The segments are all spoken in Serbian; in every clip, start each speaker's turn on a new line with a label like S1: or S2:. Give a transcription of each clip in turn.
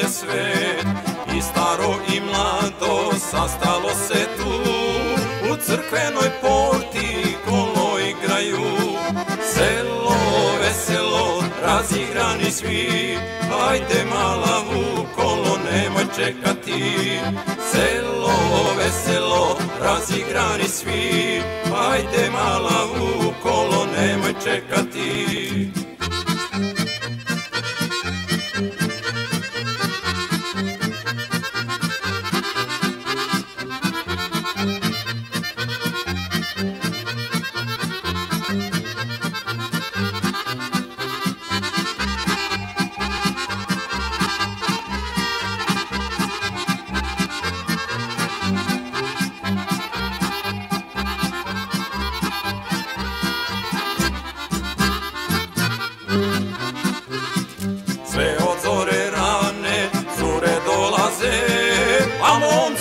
S1: Se svet I staro i mlado sastalo se tu. U crkvenoj porti kolo igraju Selo veselo razigrani svi. Hajde mala u kolo nemoj čekati. Selo veselo razigrani svi. Hajde mala u kolo nemoj čekati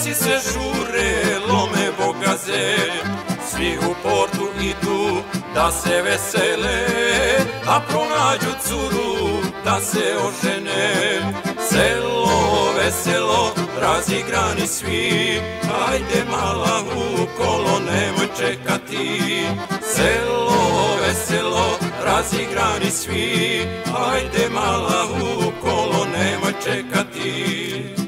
S1: momci se žure, lome bogaze. Svi u portu idu da se vesele Da pronađu curu, da se ožene. Selo veselo, razigrani svi Hajde mala u kolo, nemoj čekati. Selo veselo, razigrani svi Hajde mala u kolo, nemoj čekati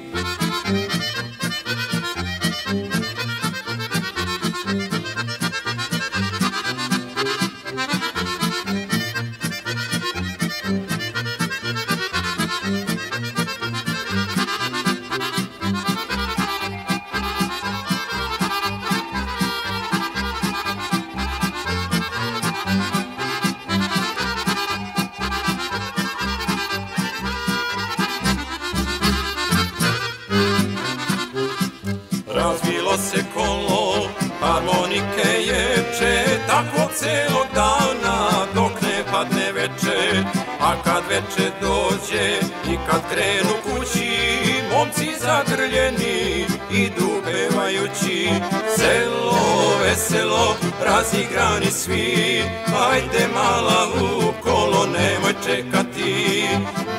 S1: veselo, razigrani svi, ajde mala u kolo, nemoj čekati.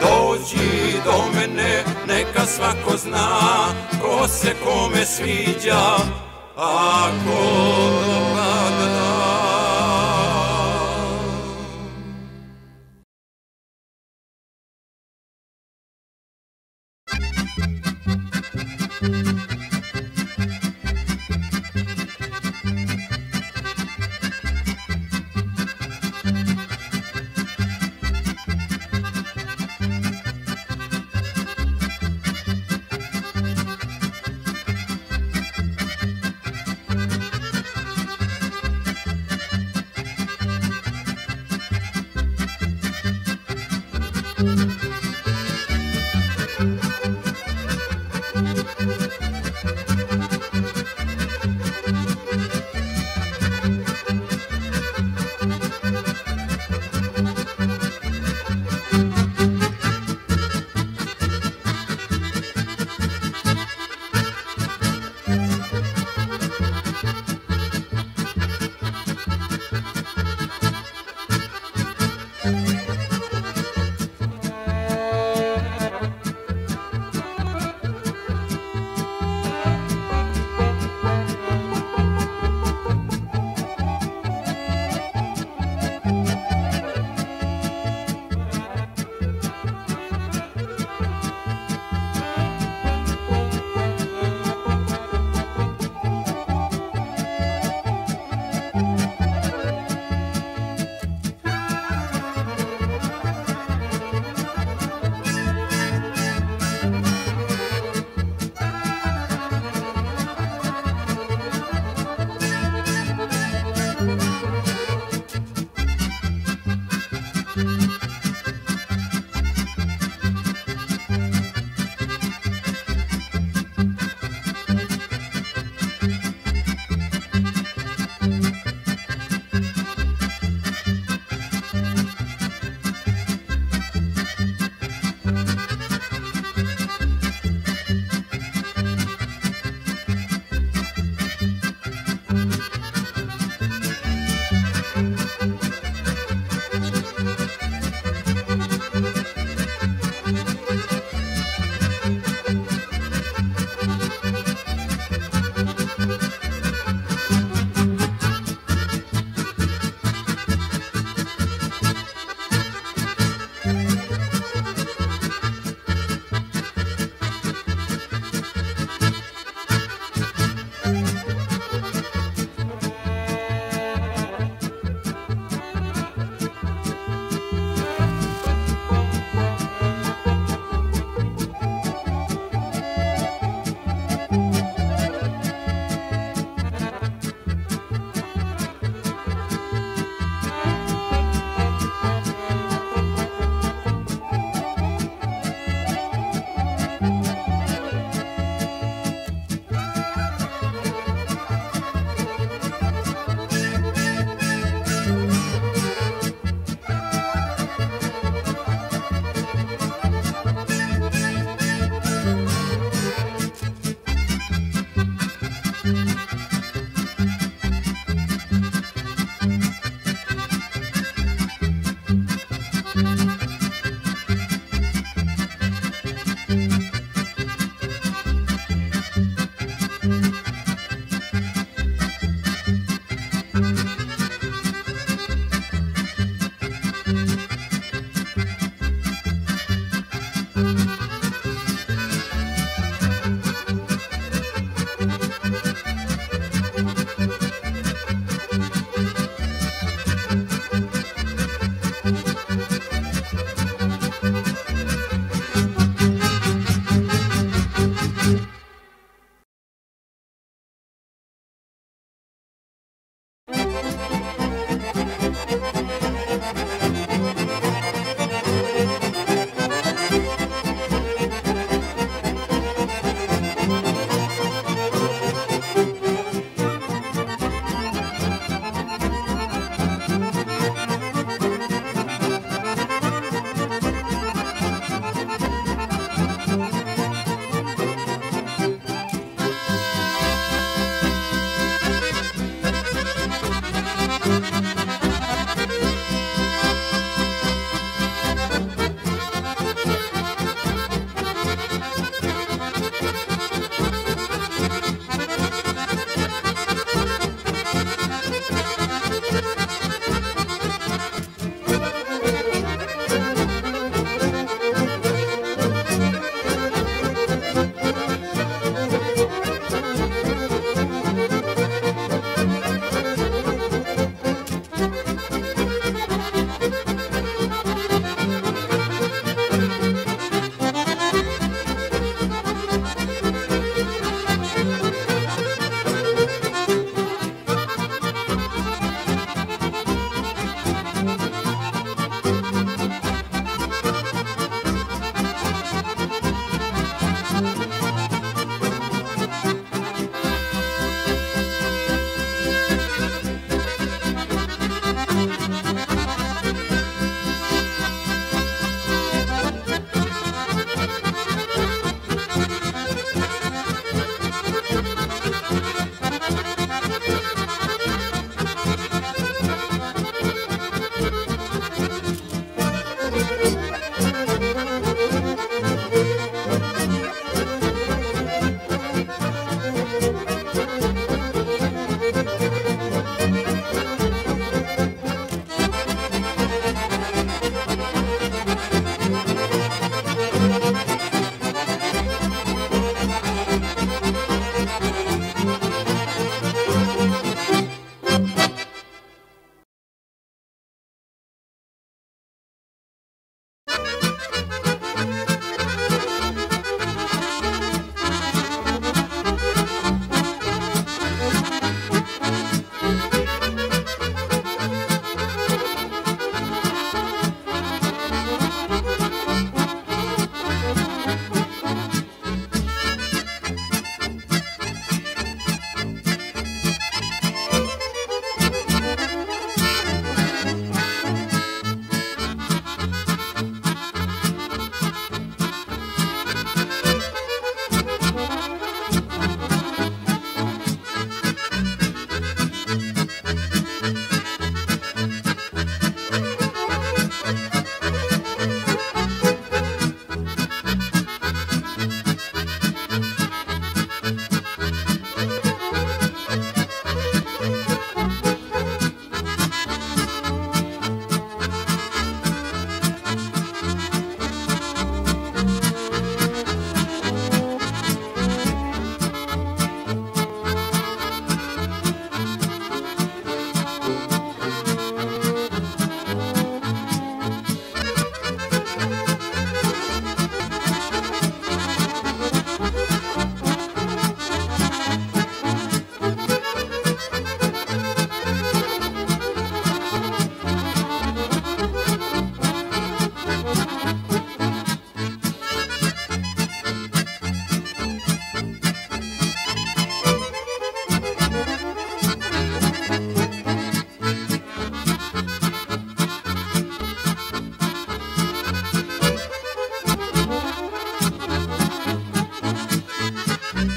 S1: Dođi do mene, neka svako zna ko se kome sviđa, ako dopada.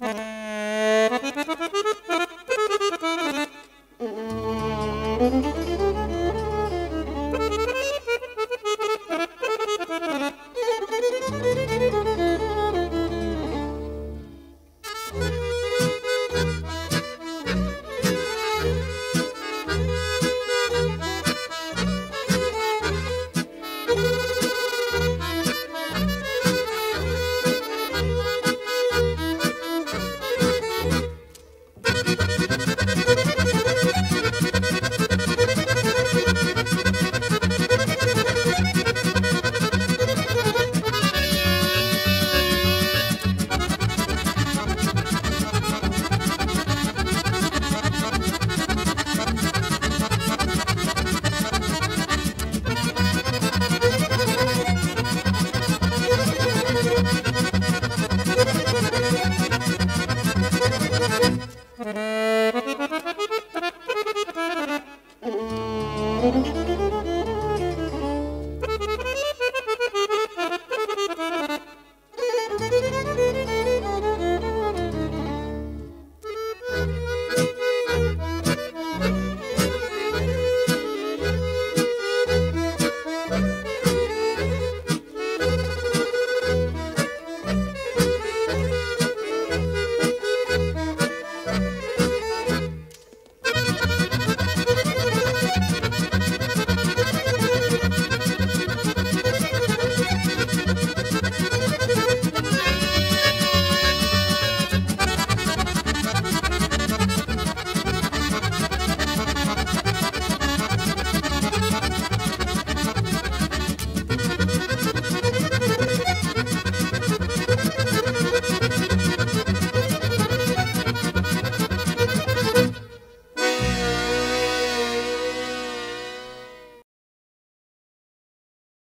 S2: you